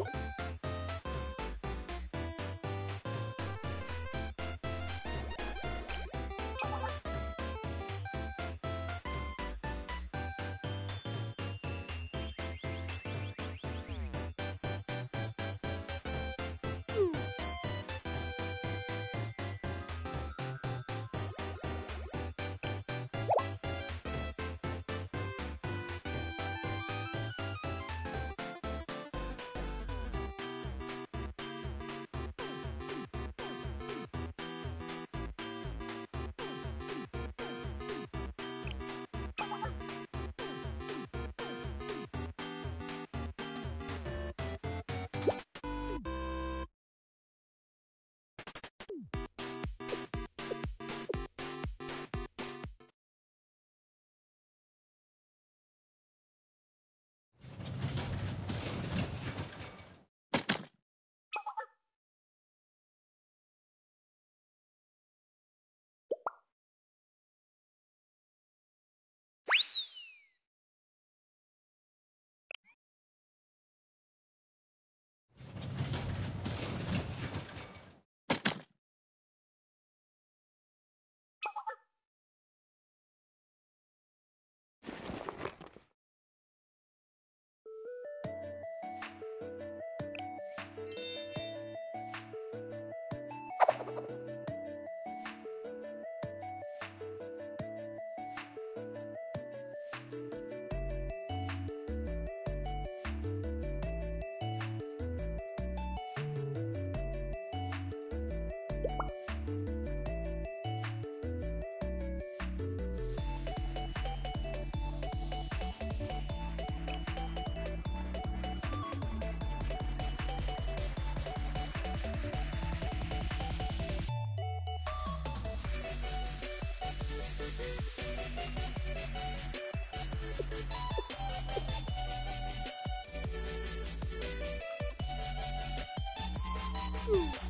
何? You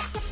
Yes, yes, yes.